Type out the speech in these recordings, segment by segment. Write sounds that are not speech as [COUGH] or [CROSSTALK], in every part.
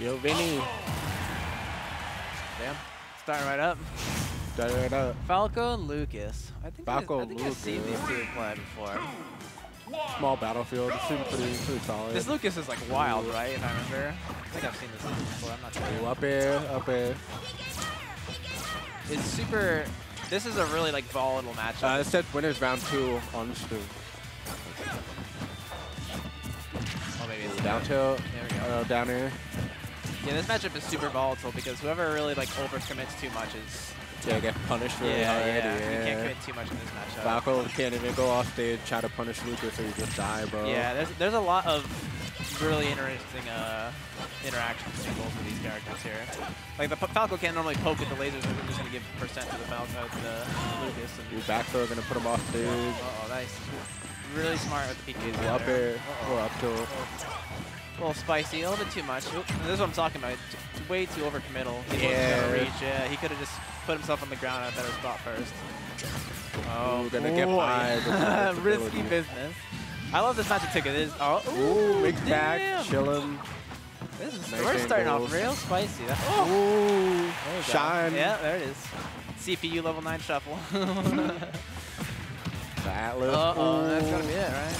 Yo, Vinny. Damn. Starting right up. Start it up. Falco and Lucas. I think, Falco I, I think I've seen these two play before. Small battlefield. It seems pretty, pretty solid. This Lucas is like wild, right? If I remember. I think I've seen this Lucas before. I'm not Ooh, sure. up air, up air. It's super. This is a really like volatile matchup. Uh, it said winners round two on the screen. oh, maybe it's Down tilt, There we go. uh, down air. Yeah, this matchup is super volatile because whoever really like overcommits too much is. Yeah, get punished really yeah, hard. yeah, Yeah, You can't commit too much in this matchup. Falco can't even go off stage, try to punish Lucas, or you just die, bro. Yeah, there's there's a lot of really interesting uh, interactions between both of these characters here. Like the P- Falco can't normally poke at the lasers, and they're just gonna give percent to the Falco to the Lucas. Your And back throw gonna put him off stage. uh oh, nice. Really smart with the PKs. Up air, or up tilt. A little spicy, a little bit too much. This is what I'm talking about. Way too overcommittal. He Yeah. reach. Yeah, he could have just put himself on the ground at a better spot first. Oh, Ooh, gonna get boy. by [LAUGHS] Risky business. I love this matchup. 'cause It is. Oh, Ooh, mix damn. back, chilling. This is, Nice we're starting off real spicy. That, oh, Ooh, shine. Yeah, there it is. CPU level 9 shuffle. [LAUGHS] The Atlas. oh, that's Ooh. gotta be it, right?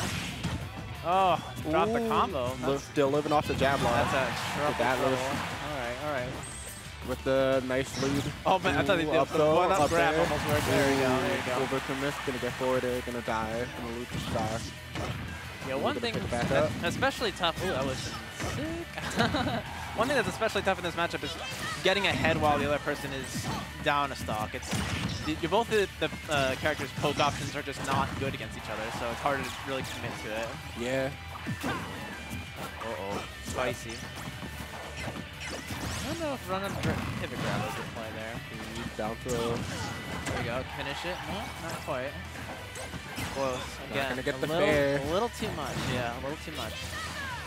Oh, drop the combo. li- That's, still living off the jab line that's a shuffle. that trouble. Alright, alright. with the nice lead. Oh man, I thought he Ooh, did up the throw, one up, up grab there. almost worked. There you go, there you go. Over commit, gonna get forward air, gonna die, gonna lose the star. Yeah, one thing pick it back that's especially tough. Ooh, that was sick. [LAUGHS] one thing that's especially tough in this matchup is getting ahead while the other person is down a stock. It's you're both the, the uh, characters' poke options are just not good against each other, so it's hard to really commit to it. Yeah. Uh oh, spicy. I don't know if run and pivot grab was the play there. Down throw. There we go. Finish it. No, not quite. Close. Again, gonna get the little, fair. a little too much. Yeah, a little too much.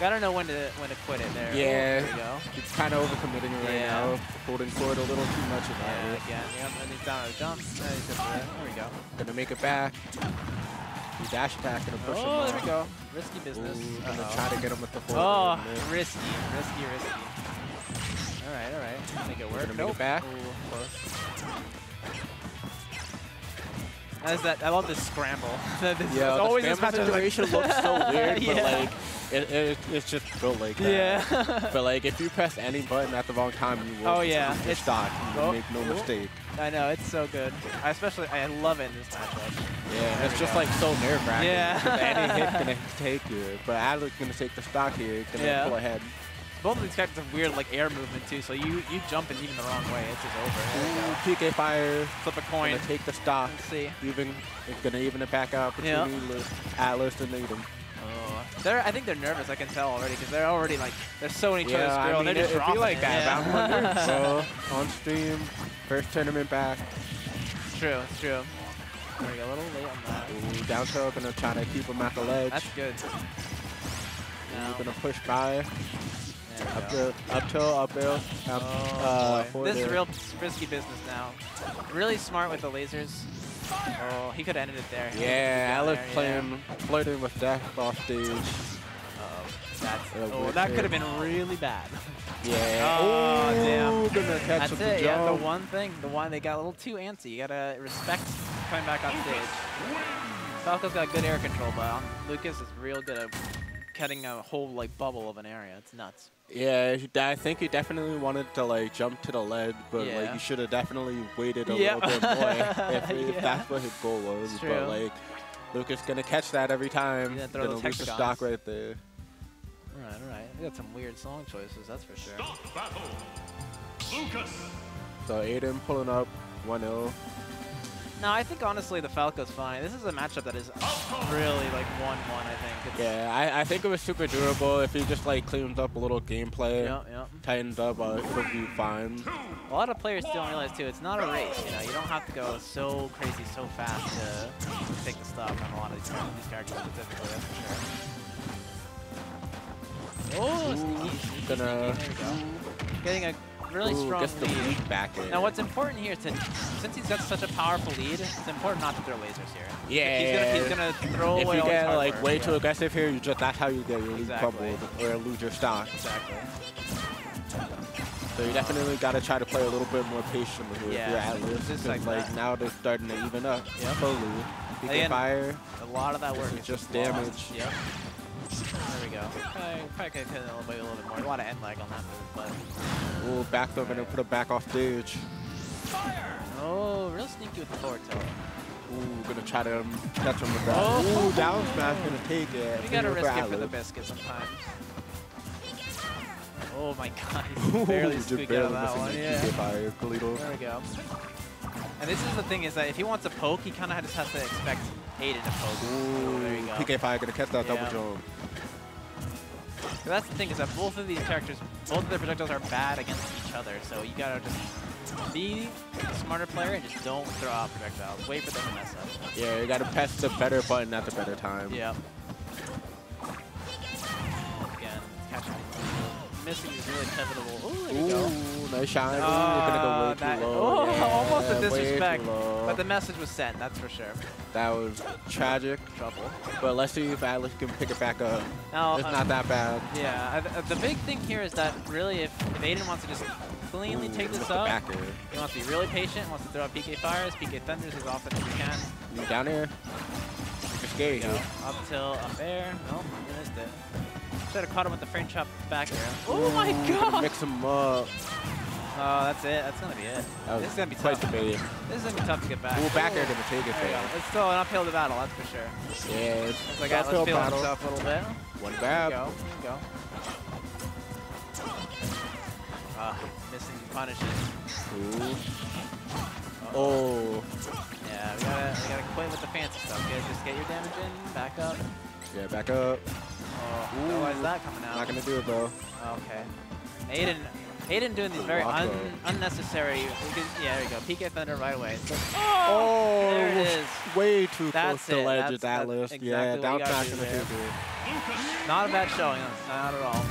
Gotta know when to when to quit it there. Yeah. There we go. He's kind of overcommitting right Yeah. now. Holding forward a little too much of Yeah, that. again. Yep, and he's down at a jump. He's good for it. There we go. Gonna make it back. He dash attack, gonna push him Oh, there we go. Risky business. Ooh, gonna Uh-oh. try to get him with the forward. Oh, air in there. risky, risky, risky. All right, all right. Make it work. gonna make it back. Ooh. That. I love this scramble. [LAUGHS] this, Yeah, it's the always this scramble matchup. situation looks so [LAUGHS] weird, but Yeah. like it, it, it's just built like that. Yeah. [LAUGHS] But like if you press any button at the wrong time, you will. Oh, yeah. It's stock. You Oh, make no cool. mistake. I know it's so good. I especially I love it in this matchup. Yeah, it's just go. like so nerve wracking. Yeah. [LAUGHS] any hit [LAUGHS] gonna take you, but Adler's gonna take the stock here. Gonna Yeah. pull ahead. Both of these characters have weird like air movement too, so you you jumping even the wrong way, it's just over. Ooh. PK fire. Flip a coin. Gonna take the stock. Let's see. Even it's gonna even it back out between. Atlas- Atlas and Needham. They're I think they're nervous. I can tell already because they're already like they're so in each other's Yeah, grill. I mean, they're just it, it'd be dropping like it. that. Yeah. But [LAUGHS] so on stream, first tournament back. It's true. It's true. There we go. A little late on that. Ooh, down throw, gonna try to keep him at the ledge. That's good. Now, We're gonna push by. Up go. the up tilt, up air. Up, Oh, uh, This is real risky business now. Really smart with the lasers. Oh, he could have ended it there. Yeah, Alex there, yeah. playing, flirting with death off stage. That's, Uh, oh, that could have been really bad. [LAUGHS] [LAUGHS] Yeah. Oh, damn. Gonna catch That's it. the Yeah, the one thing, the one they got a little too antsy. You gotta respect coming back on stage. Falco's got good air control, but um, Lucas is real good at cutting a whole like bubble of an area. It's nuts. Yeah, I think he definitely wanted to like jump to the lead, but like Yeah. he should have definitely waited a Yeah. little bit more if, if [LAUGHS] Yeah. that's what his goal was. It's But like Lucas gonna catch that every time. He's gonna throw Gonna those lose the stock right there. All right, all right. We got some weird song choices, that's for sure. Stop battle. Lucas. So AyDiN pulling up 1-0. No, I think honestly the Falco's fine. This is a matchup that is really like 1-1, I think. It's, Yeah, I, I think it was super durable. If he just like cleans up a little gameplay, Yeah, yeah. tightens up, uh, it'll be fine. A lot of players don't realize too, it's not a race. You know, you don't have to go so crazy, so fast to take the stop on a lot of these, these characters specifically. That's for sure. Oh, sneaky, Gonna- sneaky. There we go. Getting a really Ooh, strong gets the lead. weak back. Now, what's important here is to, since he's got such a powerful lead, it's important not to throw lasers here. Yeah. He's gonna, he's gonna throw if away you all his get like way too aggressive here, you just that's how you get your lead Exactly. crumbled or lose your stock. Exactly. So you definitely got to try to play a little bit more patiently here Yeah, if you're Atlas. just 'cause, like like, now they're starting to even up Yep. slowly. PK Again, Fire. A lot of that work is just damage. Yep. There we go. Probably, probably could have elevate a little bit more. A lot of end lag on that move, but Ooh, backed up and then put it back off stage. oh, real sneaky with the forward tilt. Ooh, gonna try to catch him with that. Oh. Ooh, down smash gonna take it. You gotta risk it for the Atlas. biscuit sometimes. Oh my god, [LAUGHS] Ooh, he barely just squeaked barely out of that one. Yeah. PK Fire, Kalito. There we go. And this is the thing is that if he wants to poke, he kind of just has to expect AyDiN to poke. Ooh, there you go. PK Fire gonna catch that Yeah. double jump. So that's the thing is that both of these characters, both of their projectiles are bad against each other. So you gotta just be a smarter player and just don't throw out projectiles. Wait for them to mess up. Yeah, you gotta press the better button at the better time. Yep. Missing is really pivotal. Ooh, there you go. Ooh, nice shine. Ooh, you're Uh, gonna go way that- too low. oh, [LAUGHS] yeah, almost a disrespect. But the message was sent, that's for sure. that was tragic. Trouble. But let's see if Atlas can pick it back up. Now, It's uh, not that bad. Yeah, I- uh, the big thing here is that really if, if AyDiN wants to just cleanly Ooh, take this up, he wants to be really patient, wants to throw out PK Fires, PK Thunders as often as he can. Down there? You're scared here. go. Up till up air. Nope, you missed it. Should have caught him with the frame chop back there. Oh my Ooh, gonna god! Mix him up. Oh, that's it. That's gonna be it. That This is gonna be quite tough. the bait. This is gonna be tough to get back. Ooh, back air gonna take it There you go. for It's still an uphill to battle, that's for sure. you. Yeah, it's It's like uphill Atlas feeling battle. himself a little bit. One There grab. go. There you go. Ah, missing punishes. Ooh. Uh-oh. Oh. Yeah, we gotta, we gotta quit with the fancy stuff. Guys, just get your damage in, back up. Yeah, back up. Oh, Ooh. otherwise that coming out. Not gonna do it though. Okay. AyDiN, AyDiN doing these very un unnecessary. Yeah, there you go. PK Thunder right away. So, [LAUGHS] Oh, there it was is. way too That's close to it. ledge That's- with that's Atlas. exactly yeah, down do gonna it. Not a bad showing, not at all.